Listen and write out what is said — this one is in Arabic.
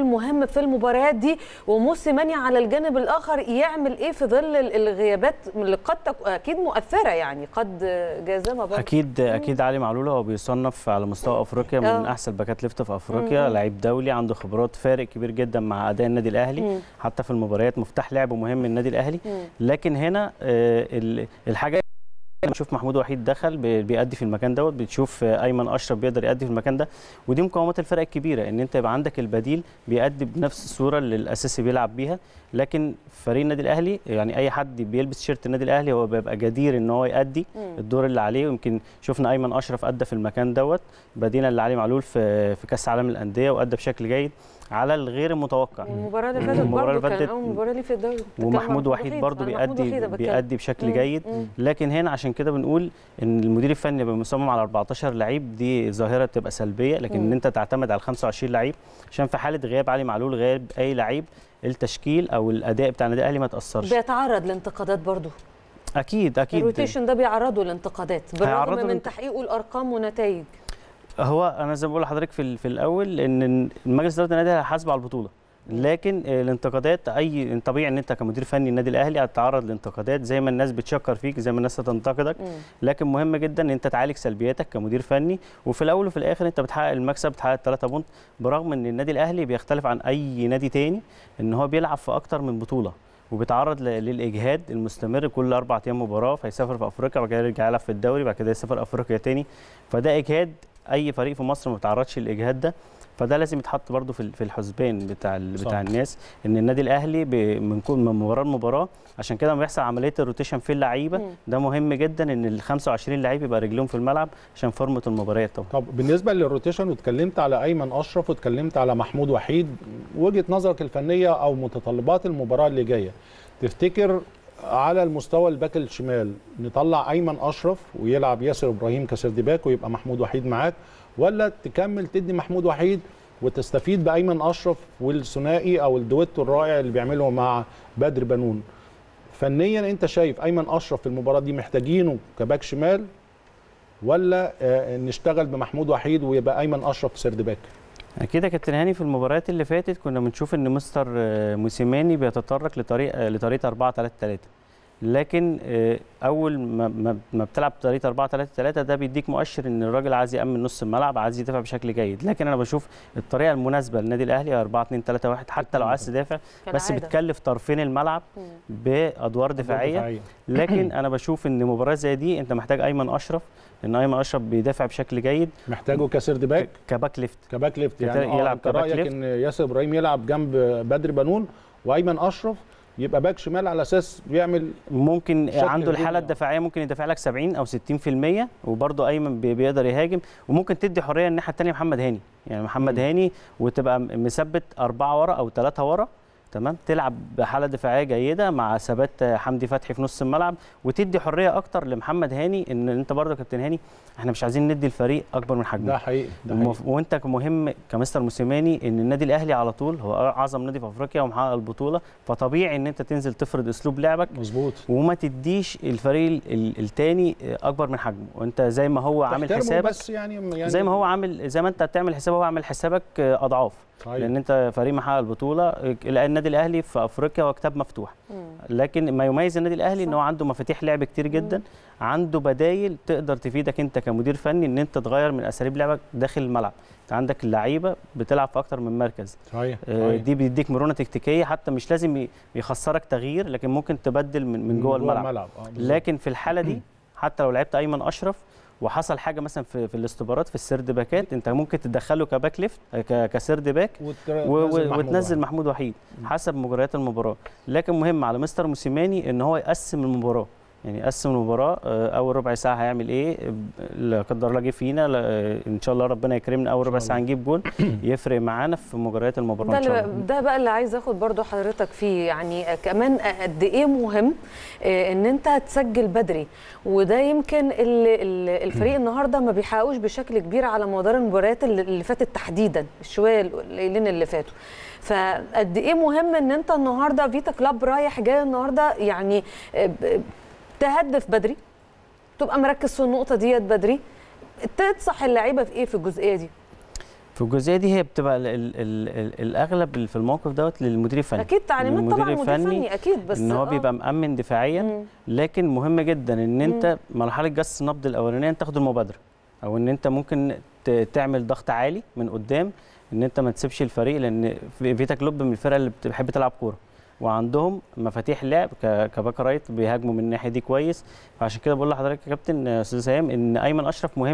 المهم في المباريات دي وموسيماني على الجانب الآخر يعمل إيه في ظل الغيابات اللي قد تك... أكيد مؤثرة يعني قد جازمه برضه أكيد أكيد علي معلول هو بيصنف على مستوى أفريقيا من آه. أحسن باكات left في أفريقيا لعيب دولي عنده خبرات فارق كبير جدا مع أداء النادي الأهلي مم. حتى في المباريات مفتاح لعب مهم النادي الأهلي مم. لكن هنا آه، ال- الحاجة لما تشوف محمود وحيد دخل بي- بيأدي في المكان دوت بتشوف أيمن أشرف بيقدر يأدي في المكان ده. ودي مقومات الفرق الكبيرة إن أنت يبقى عندك البديل بيأدي بنفس الصورة اللي الاساسي بيلعب بيها. لكن فريق النادي الأهلي يعني أي حد بيلبس شيرت النادي الأهلي هو بيبقى جدير إن هو يأدي مم. الدور اللي عليه ويمكن شفنا أيمن أشرف أدى في المكان دوت بدينا اللي علي معلول في في كأس عالم الانديه وأدى بشكل جيد على الغير المتوقع والمباراة اللي فاتت المباراة برضه اللي فاتت اول مباراه ليه في الدوري ومحمود وحيد. برضه بيأدي. بيأدي بشكل مم. جيد مم. لكن هنا عشان كده بنقول إن المدير الفني يبقى مصمم على 14 لعيب دي ظاهرة بتبقى سلبية لكن مم. إن أنت تعتمد على 25 لعيب عشان في حالة غياب علي معلول غياب أي لعيب التشكيل أو الأداء بتاع النادي الأهلي ما تأثرش. بيتعرض لانتقادات برضه. أكيد أكيد. الروتيشن ده بيعرضه لانتقادات بالرغم من تحقيقه الأرقام ونتائج. هو أنا زي ما بقول لحضرتك في في الأول إن المجلس إدارة النادي هيحاسب على البطولة. لكن آه، الانتقادات أي طبيعي إن أنت كمدير فني النادي الأهلي هتتعرض لانتقادات زي ما الناس بتشكر فيك زي ما الناس هتنتقدك. لكن مهم جدا إن أنت تعالج سلبياتك كمدير فني. وفي الأول وفي الآخر أنت بتحقق المكسب بتحقق الثلاثه بونت برغم إن النادي الأهلي بيختلف عن أي نادي تاني إن هو بيلعب في أكتر من بطولة. وبيتعرض للإجهاد المستمر كل أربع أيام مباراة فيسافر في أفريقيا وبعد كده يرجع يلعب في الدوري بعد كده يسافر أفريقيا تاني. فده إجهاد أي فريق في مصر ما بيتعرضش للإجهاد ده فده لازم يتحط برضه في ال- في الحسبان بتاع. بتاع الناس إن النادي الأهلي ب- من كل من مباراة لمباراة عشان كده لما بيحصل عملية ال rotation في اللعيبة. ده مهم جدا إن ال 25 لعيب يبقى رجلهم في الملعب عشان فورمة المباريات طبعا طب بالنسبة لل rotation واتكلمت على أيمن أشرف واتكلمت على محمود وحيد وجهة نظرك الفنية أو متطلبات المباراة اللي جاية تفتكر على المستوى ال back الشمال نطلع أيمن أشرف ويلعب ياسر إبراهيم ك third back ويبقى محمود وحيد معاك ولا تكمل تدي محمود وحيد وتستفيد بأيمن أشرف والثنائي أو الدويتو الرائع اللي بيعمله مع بدر بنون. فنيا أنت شايف أيمن أشرف في المباراة دي محتاجينه كباك شمال ولا آه، نشتغل بمحمود وحيد ويبقى أيمن أشرف سرد باك؟ أكيد يا كابتن هاني في المباريات اللي فاتت كنا بنشوف إن مستر موسيماني بيتطرق لطريقه لطريقه 4 3 3 لكن آه، أول ما ما- ما بتلعب بطريقه 4 3 3 ده بيديك مؤشر إن الراجل عايز يأمن نص الملعب عايز يدافع بشكل جيد. لكن أنا بشوف الطريقة المناسبة للنادي الأهلي 4 2 3 1 حتى لو عايز تدافع بس. بتكلف طرفين الملعب. بأدوار دفاعية. لكن أنا بشوف إن مباراة زي دي أنت محتاج أيمن أشرف إن أيمن أشرف بيدافع بشكل جيد. محتاجه ك third back؟ ك back left. ك back left يعني يلعب يلعب ك back رأيك left. إن ياسر إبراهيم يلعب جنب بدر بنون وأيمن أشرف؟ يبقى back شمال على أساس بيعمل ممكن عنده الحالة. الدفاعية ممكن يدافع لك 70 أو 60% وبرضه أيمن بي- بيقدر يهاجم وممكن تدي حرية الناحية الثانية محمد هاني يعني محمد مم. هاني وتبقى م- مثبت أربعة ورا أو ثلاثة ورا تمام؟ تلعب بحالة دفاعية جيدة مع ثبات حمدي فتحي في نص الملعب وتدي حرية أكتر لمحمد هاني إن أنت برضه يا كابتن هاني إحنا مش عايزين ندي الفريق أكبر من حجمه. ده حقيقي ده حقيقي. وأنت مهم كمستر موسيماني إن النادي الأهلي على طول هو أعظم نادي في أفريقيا ومحقق البطولة فطبيعي إن أنت تنزل تفرض أسلوب لعبك مظبوط. وما تديش الفريق ال- التاني أكبر من حجمه. وأنت زي ما هو عامل حسابك بس يعني, يعني زي ما هو عامل زي ما أنت بتعمل حساب هو عامل حسابك أضعاف. صحيح. لأن أنت فريق محقق البطولة النادي الأهلي في أفريقيا هو كتاب مفتوح مم. لكن ما يميز النادي الأهلي إن. هو عنده مفاتيح لعب كتير جدا عنده بدايل تقدر تفيدك أنت كمدير فني إن أنت تغير من أساليب لعبك داخل الملعب أنت عندك اللعيبه بتلعب في أكتر من مركز صحيح آه،. دي بيديك مرونة تكتيكية حتى مش لازم يخسرك تغيير لكن ممكن تبدل من من جوه الملعب آه، بالظبط. لكن في الحالة دي حتى لو لعبت أيمن أشرف وحصل حاجة مثلا في في ال stoppers في ال third باكات أنت ممكن تدخله ك back left ك third back وت- و- و- تنزل محمود وتنزل وحيد. محمود وحيد حسب مجريات المباراة. لكن مهم على مستر موسيماني إن هو يقسم المباراة. يعني يقسم المباراة آه، أول ربع ساعة هيعمل إيه؟ لا قدر الله جه فينا لا، آه، إن شاء الله ربنا يكرمنا أول ربع. ساعة نجيب جول يفرق معانا في مجريات المباراة ده إن شاء الله. ده بقى اللي عايز أخد برضو حضرتك فيه يعني كمان قد إيه مهم آه، إن أنت تسجل بدري. وده يمكن اللي الفريق النهارده ما بيحققوش بشكل كبير على مدار المباريات اللي فاتت تحديدا الشوية القليلين اللي فاتوا. فقد إيه مهم إن أنت النهارده فيتا كلاب رايح جاي النهارده يعني آه، تهدف بدري تبقى مركز في النقطة ديت بدري تنصح اللعيبة في إيه في الجزئية دي في الجزئية دي هي بتبقى ال ال ال ال الأغلب في الموقف دوت للمدير الفني أكيد تعليمات المدير طبعا مدير الفني فني أكيد بس إن هو آه. بيبقى مأمن دفاعيا مم. لكن مهم جدا إن أنت مرحلة جس النبض الأولانية تاخد المبادرة أو إن أنت ممكن تعمل ضغط عالي من قدام إن أنت ما تسيبش الفريق لأن في- فيتا كلوب من الفرق اللي بتحب تلعب كورة وعندهم مفاتيح لعب كباك رايت بيهاجموا من الناحية دي كويس. فعشان كده بقول لحضرتك يا كابتن يا أستاذ هيام إن أيمن أشرف مهم